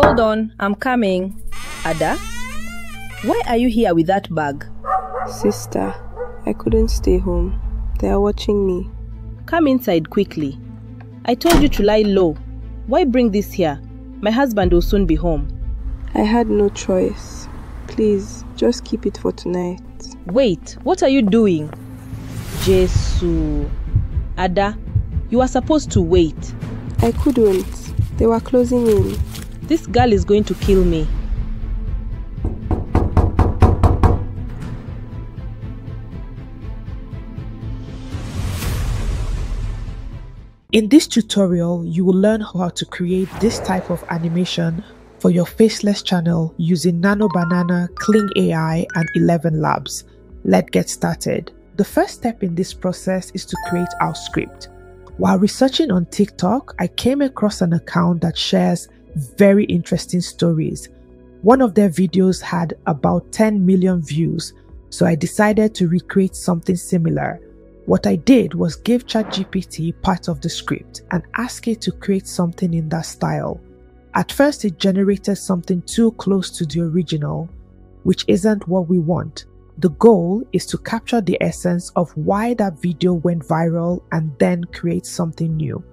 Hold on, I'm coming. Ada, why are you here with that bag? Sister, I couldn't stay home. They are watching me. Come inside quickly. I told you to lie low. Why bring this here? My husband will soon be home. I had no choice. Please, just keep it for tonight. Wait, what are you doing? Jesu. Ada, you are supposed to wait. I couldn't. They were closing in. This girl is going to kill me. In this tutorial, you will learn how to create this type of animation for your faceless channel using Nano Banana, Kling AI, and ElevenLabs. Let's get started. The first step in this process is to create our script. While researching on TikTok, I came across an account that shares very interesting stories. One of their videos had about 10 million views, so I decided to recreate something similar. What I did was give ChatGPT part of the script and ask it to create something in that style. At first, it generated something too close to the original, which isn't what we want. The goal is to capture the essence of why that video went viral and then create something new.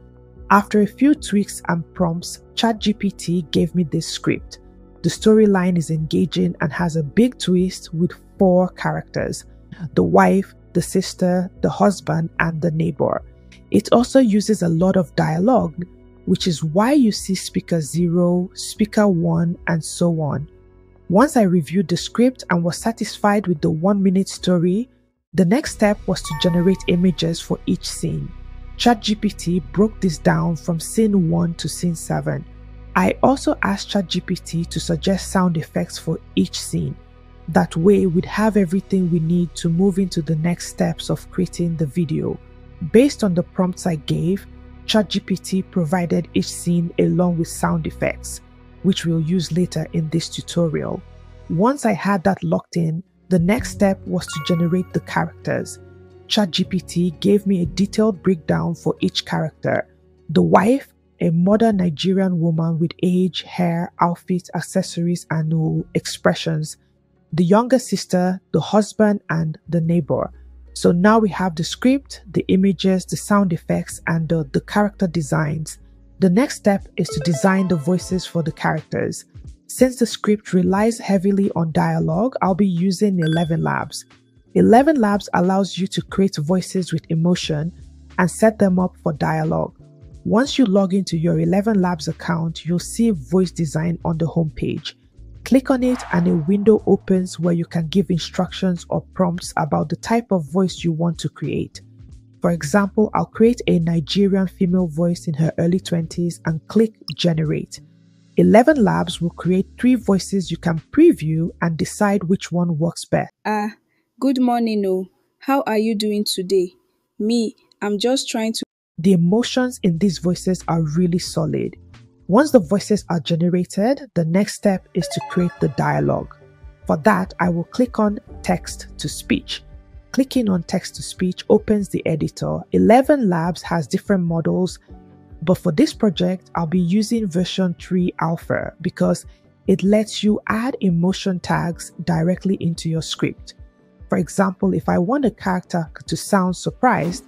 After a few tweaks and prompts, ChatGPT gave me this script. The storyline is engaging and has a big twist with four characters the wife, the sister, the husband, and the neighbor. It also uses a lot of dialogue, which is why you see speaker 0, speaker 1, and so on. Once I reviewed the script and was satisfied with the one minute story, the next step was to generate images for each scene. ChatGPT broke this down from scene 1 to scene 7. I also asked ChatGPT to suggest sound effects for each scene. That way, we'd have everything we need to move into the next steps of creating the video. Based on the prompts I gave, ChatGPT provided each scene along with sound effects, which we'll use later in this tutorial. Once I had that locked in, the next step was to generate the characters. ChatGPT gave me a detailed breakdown for each character. The wife, a modern Nigerian woman with age, hair, outfit, accessories, and expressions. The younger sister, the husband, and the neighbor. So now we have the script, the images, the sound effects, and the, the character designs. The next step is to design the voices for the characters. Since the script relies heavily on dialogue, I'll be using ElevenLabs. ElevenLabs allows you to create voices with emotion and set them up for dialogue. Once you log into your ElevenLabs account, you'll see voice design on the homepage. Click on it and a window opens where you can give instructions or prompts about the type of voice you want to create. For example, I'll create a Nigerian female voice in her early 20s and click Generate. ElevenLabs will create three voices you can preview and decide which one works best. Ah, good morning, oh. How are you doing today? Me, I'm just trying to. The emotions in these voices are really solid. Once the voices are generated, the next step is to create the dialogue. For that, I will click on Text to Speech. Clicking on Text to Speech opens the editor. ElevenLabs has different models, but for this project, I'll be using version 3 alpha because it lets you add emotion tags directly into your script. For example, if I want a character to sound surprised,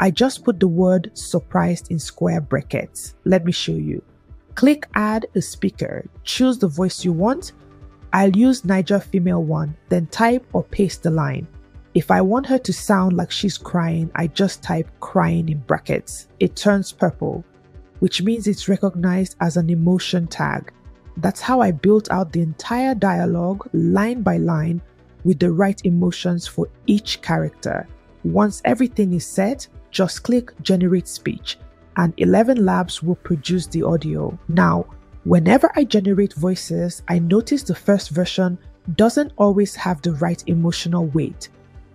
I just put the word surprised in square brackets. Let me show you. Click add a speaker, choose the voice you want. I'll use Niger female one, then type or paste the line. If I want her to sound like she's crying, I just type crying in brackets. It turns purple, which means it's recognized as an emotion tag. That's how I built out the entire dialogue line by line with the right emotions for each character. Once everything is set, just click generate speech and ElevenLabs will produce the audio. Now, whenever I generate voices, I notice the first version doesn't always have the right emotional weight,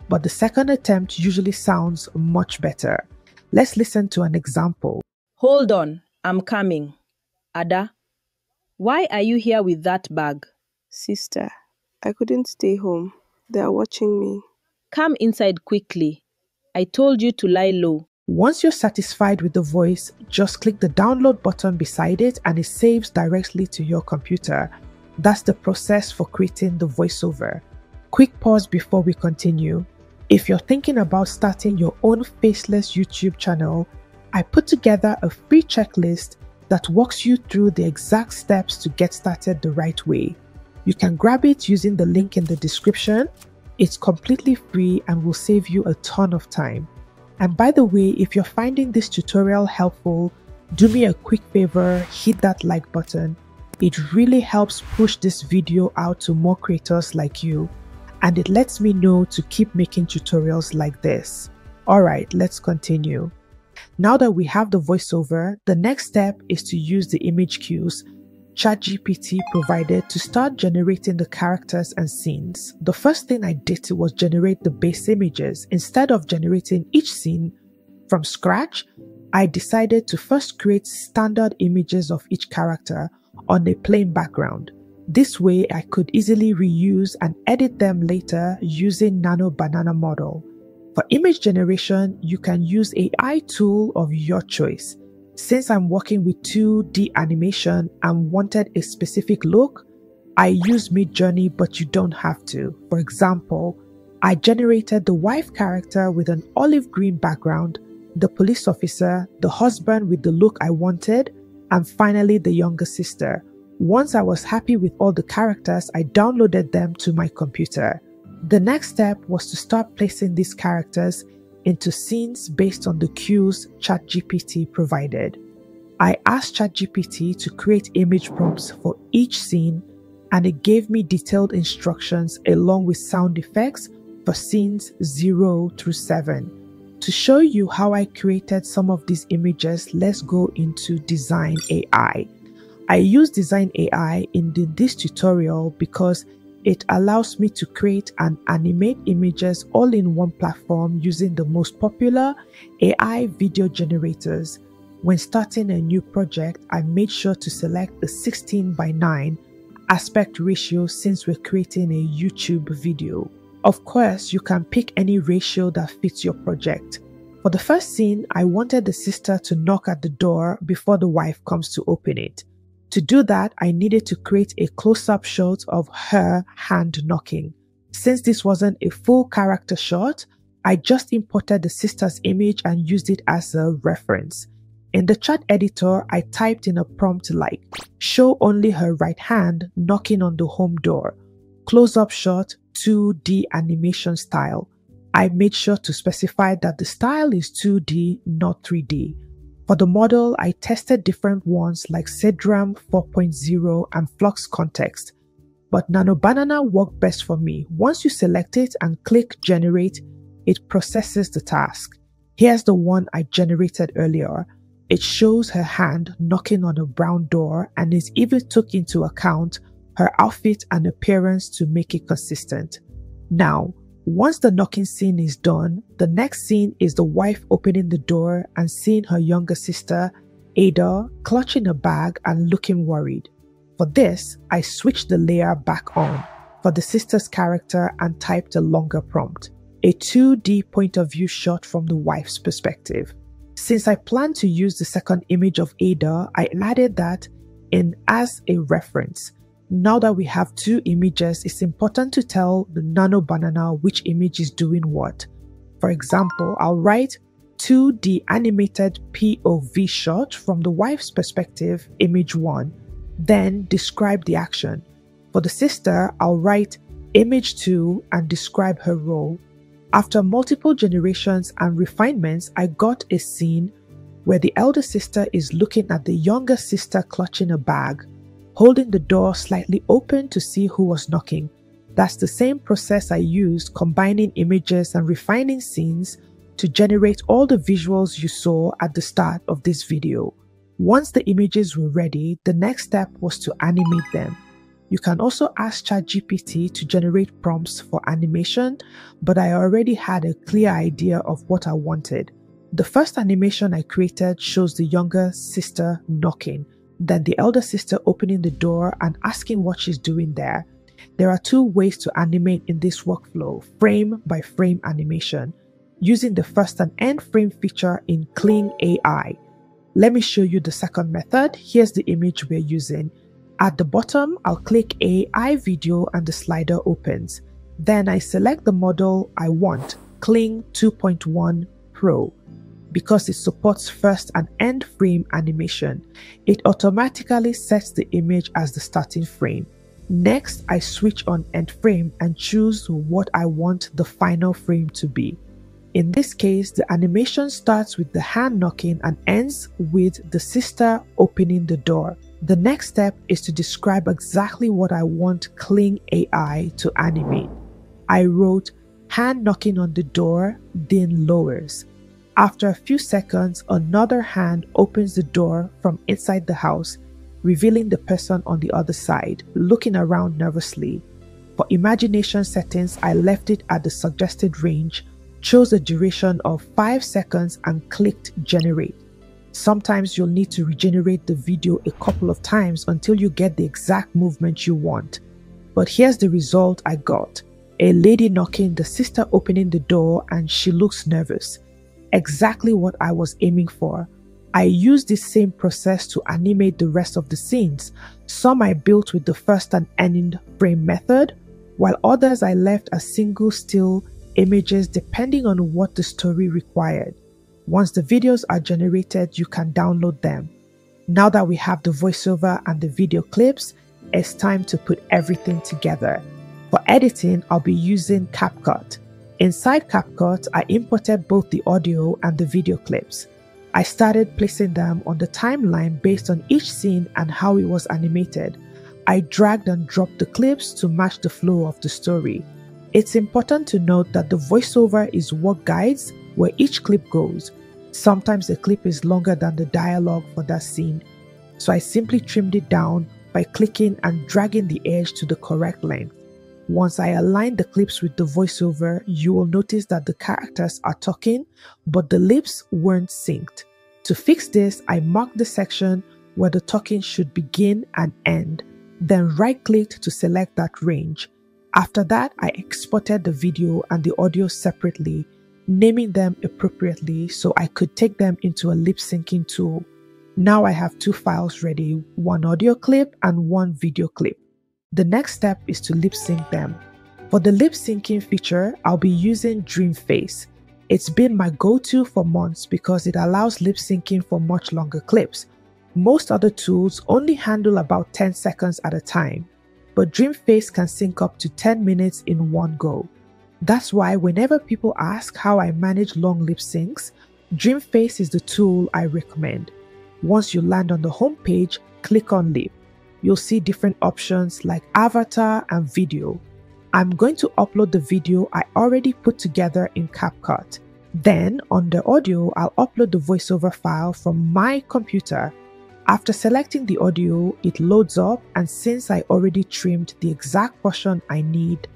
but the second attempt usually sounds much better. Let's listen to an example. Hold on, I'm coming. Ada, why are you here with that bag? Sister, I couldn't stay home. They are watching me. Come inside quickly. I told you to lie low. Once you're satisfied with the voice, just click the download button beside it and it saves directly to your computer. That's the process for creating the voiceover. Quick pause before we continue. If you're thinking about starting your own faceless YouTube channel, I put together a free checklist that walks you through the exact steps to get started the right way. You can grab it using the link in the description. It's completely free and will save you a ton of time. And by the way, if you're finding this tutorial helpful, do me a quick favor, hit that like button. It really helps push this video out to more creators like you, and it lets me know to keep making tutorials like this. Alright, let's continue. Now that we have the voiceover, the next step is to use the image cues ChatGPT provided to start generating the characters and scenes. The first thing I did was generate the base images. Instead of generating each scene from scratch, I decided to first create standard images of each character on a plain background. This way, I could easily reuse and edit them later using Nano Banana model. For image generation, you can use AI tool of your choice. Since I'm working with 2D animation and wanted a specific look, I use Midjourney, but you don't have to. For example, I generated the wife character with an olive green background, the police officer, the husband with the look I wanted, and finally the younger sister. Once I was happy with all the characters, I downloaded them to my computer. The next step was to start placing these characters into scenes based on the cues ChatGPT provided. I asked ChatGPT to create image prompts for each scene and it gave me detailed instructions along with sound effects for scenes 0 through 7. To show you how I created some of these images, let's go into Dzine AI. I use Dzine AI in the, this tutorial because it allows me to create and animate images all in one platform using the most popular AI video generators. When starting a new project, I made sure to select the 16 by 9 aspect ratio since we're creating a YouTube video. Of course, you can pick any ratio that fits your project. For the first scene, I wanted the sister to knock at the door before the wife comes to open it. To do that, I needed to create a close-up shot of her hand knocking. Since this wasn't a full character shot, I just imported the sister's image and used it as a reference. In the chat editor, I typed in a prompt like, show only her right hand knocking on the home door, close-up shot 2D animation style. I made sure to specify that the style is 2D, not 3D. For the model, I tested different ones like Seedream 4.0 and Flux Kontext, but Nano Banana worked best for me. Once you select it and click Generate, it processes the task. Here's the one I generated earlier. It shows her hand knocking on a brown door and it even took into account her outfit and appearance to make it consistent. Now, once the knocking scene is done, the next scene is the wife opening the door and seeing her younger sister, Ada, clutching a bag and looking worried. For this, I switched the layer back on for the sister's character and typed a longer prompt, a 2D point of view shot from the wife's perspective. Since I plan to use the second image of Ada, I added that in as a reference now that we have two images, it's important to tell the Nano Banana which image is doing what. For example, I'll write 2D animated POV shot from the wife's perspective, image 1, then describe the action. For the sister, I'll write image 2 and describe her role. After multiple generations and refinements, I got a scene where the elder sister is looking at the younger sister clutching a bag holding the door slightly open to see who was knocking. That's the same process I used combining images and refining scenes to generate all the visuals you saw at the start of this video. Once the images were ready, the next step was to animate them. You can also ask ChatGPT to generate prompts for animation, but I already had a clear idea of what I wanted. The first animation I created shows the younger sister knocking, then the elder sister opening the door and asking what she's doing there. There are two ways to animate in this workflow frame by frame animation. using the first and end frame feature in Kling AI. Let me show you the second method. Here's the image we're using. At the bottom, I'll click AI video and the slider opens. Then I select the model I want, Kling 2.1 Pro. Because it supports first and end frame animation, it automatically sets the image as the starting frame. Next, I switch on end frame and choose what I want the final frame to be. In this case, the animation starts with the hand knocking and ends with the sister opening the door. The next step is to describe exactly what I want Kling AI to animate. I wrote hand knocking on the door, then lowers. After a few seconds, another hand opens the door from inside the house, revealing the person on the other side, looking around nervously. For imagination settings, I left it at the suggested range, chose a duration of 5 seconds and clicked generate. Sometimes you'll need to regenerate the video a couple of times until you get the exact movement you want. But here's the result I got. A lady knocking, the sister opening the door and she looks nervous. Exactly what I was aiming for. I used the same process to animate the rest of the scenes. Some I built with the first and end frame method, while others I left as single still images depending on what the story required. Once the videos are generated, you can download them. Now that we have the voiceover and the video clips, it's time to put everything together. For editing, I'll be using CapCut. Inside CapCut, I imported both the audio and the video clips. I started placing them on the timeline based on each scene and how it was animated. I dragged and dropped the clips to match the flow of the story. It's important to note that the voiceover is what guides where each clip goes. Sometimes the clip is longer than the dialogue for that scene, so I simply trimmed it down by clicking and dragging the edge to the correct length. Once I align the clips with the voiceover, you will notice that the characters are talking, but the lips weren't synced. To fix this, I marked the section where the talking should begin and end, then right clicked to select that range. After that, I exported the video and the audio separately naming them appropriately so I could take them into a lip syncing tool. Now I have two files ready, one audio clip and one video clip. The next step is to lip sync them. For the lip syncing feature, I'll be using Dreamface. It's been my go-to for months because it allows lip syncing for much longer clips. Most other tools only handle about 10 seconds at a time, but Dreamface can sync up to 10 minutes in one go. That's why whenever people ask how I manage long lip syncs, Dreamface is the tool I recommend. Once you land on the home page, click on lip. You'll see different options like avatar and video. I'm going to upload the video I already put together in CapCut. Then, on the audio, I'll upload the voiceover file from my computer. After selecting the audio, it loads up and since I already trimmed the exact portion I need,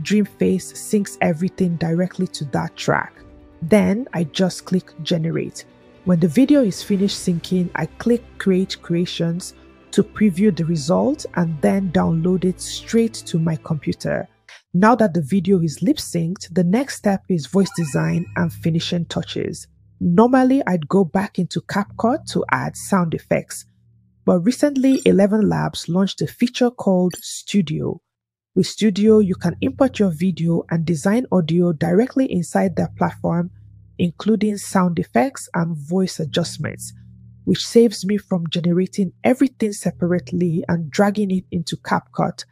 Dreamface syncs everything directly to that track. Then I just click generate. When the video is finished syncing, I click create creations to preview the result and then download it straight to my computer. Now that the video is lip synced, the next step is voice design and finishing touches. Normally, I'd go back into CapCut to add sound effects, but recently ElevenLabs launched a feature called Studio, with Studio, you can import your video and design audio directly inside their platform, including sound effects and voice adjustments, which saves me from generating everything separately and dragging it into CapCut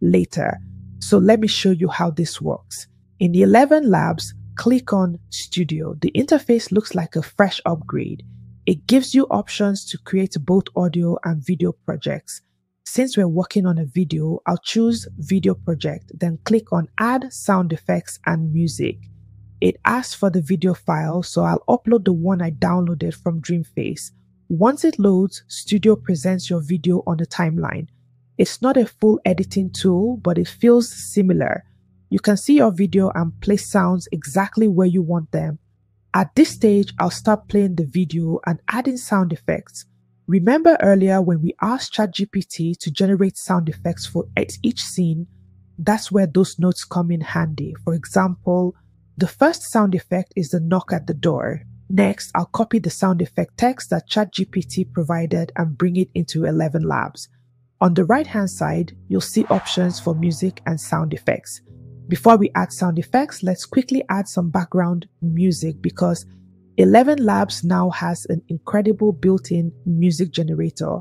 later. So let me show you how this works. In the ElevenLabs, click on Studio. The interface looks like a fresh upgrade. It gives you options to create both audio and video projects. Since we're working on a video, I'll choose video project, then click on add sound effects and music. It asks for the video file, so I'll upload the one I downloaded from Dreamface. Once it loads, Studio presents your video on the timeline. It's not a full editing tool, but it feels similar. You can see your video and place sounds exactly where you want them. At this stage, I'll start playing the video and adding sound effects. Remember earlier when we asked ChatGPT to generate sound effects for each scene? That's where those notes come in handy. For example, The first sound effect is the knock at the door. Next, I'll copy the sound effect text that ChatGPT provided and bring it into ElevenLabs. On the right hand side, you'll see options for music and sound effects. Before we add sound effects, let's quickly add some background music because ElevenLabs now has an incredible built-in music generator.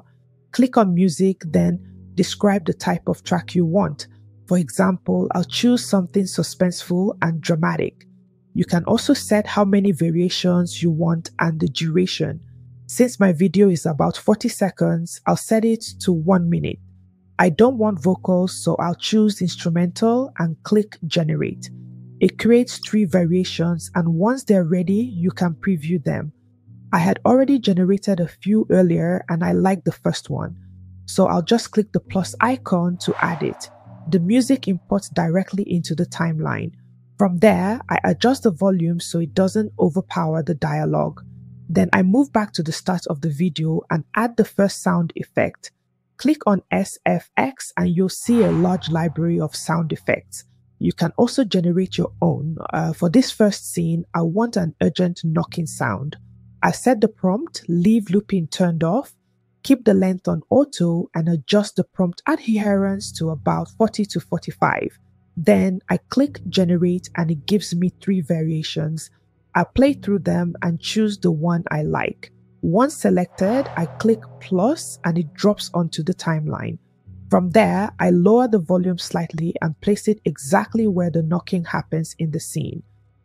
Click on music, then describe the type of track you want. For example, I'll choose something suspenseful and dramatic. You can also set how many variations you want and the duration. Since my video is about 40 seconds, I'll set it to 1 minute. I don't want vocals, so I'll choose instrumental and click generate. It creates three variations and once they're ready, you can preview them. I had already generated a few earlier and I like the first one. So I'll just click the plus icon to add it. The music imports directly into the timeline. From there, I adjust the volume so it doesn't overpower the dialogue. Then I move back to the start of the video and add the first sound effect. Click on SFX and you'll see a large library of sound effects. You can also generate your own. Uh, for this first scene, I want an urgent knocking sound. I set the prompt, leave looping turned off, keep the length on auto and adjust the prompt adherence to about 40 to 45. Then I click generate and it gives me three variations. I play through them and choose the one I like. Once selected, I click plus and it drops onto the timeline. From there, I lower the volume slightly and place it exactly where the knocking happens in the scene.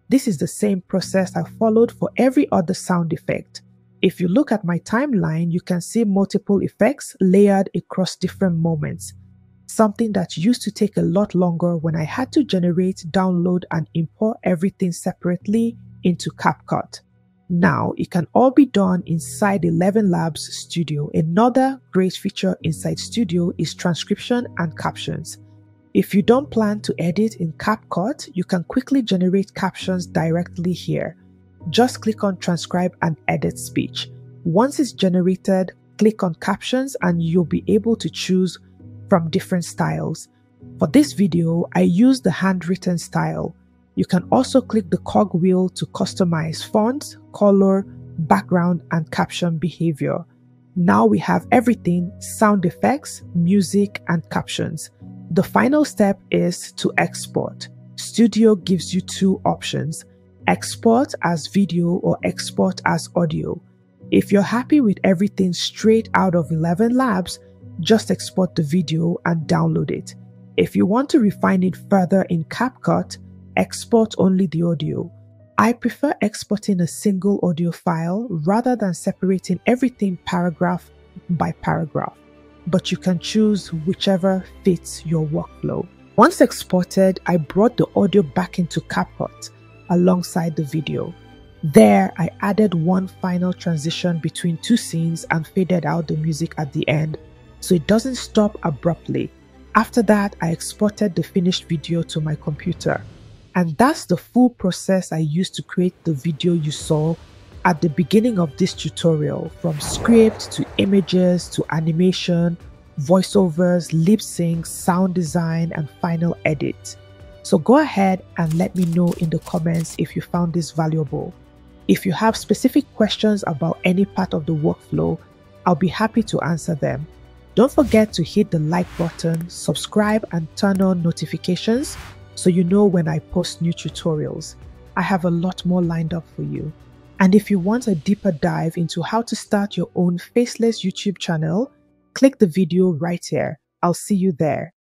This is the same process I followed for every other sound effect. If you look at my timeline, you can see multiple effects layered across different moments. Something that used to take a lot longer when I had to generate, download, and import everything separately into CapCut. Now it can all be done inside ElevenLabs Studio. Another great feature inside Studio is transcription and captions. If you don't plan to edit in CapCut, you can quickly generate captions directly here. Just click on transcribe and edit speech. Once it's generated, click on captions and you'll be able to choose from different styles. For this video, I use the handwritten style. You can also click the cog wheel to customize font, color, background, and caption behavior. Now we have everything, sound effects, music, and captions. The final step is to export. Studio gives you two options export as video or export as audio. If you're happy with everything straight out of ElevenLabs, just export the video and download it. If you want to refine it further in CapCut, export only the audio. I prefer exporting a single audio file rather than separating everything paragraph by paragraph, but you can choose whichever fits your workflow. Once exported, I brought the audio back into CapCut alongside the video. There, I added one final transition between two scenes and faded out the music at the end so it doesn't stop abruptly. After that, I exported the finished video to my computer. And that's the full process I used to create the video you saw at the beginning of this tutorial from script to images to animation, voiceovers, lip sync, sound design, and final edit. So go ahead and let me know in the comments if you found this valuable. If you have specific questions about any part of the workflow, I'll be happy to answer them. Don't forget to hit the like button, subscribe, and turn on notifications so you know when I post new tutorials. I have a lot more lined up for you. And if you want a deeper dive into how to start your own faceless YouTube channel, click the video right here. I'll see you there.